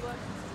Bush.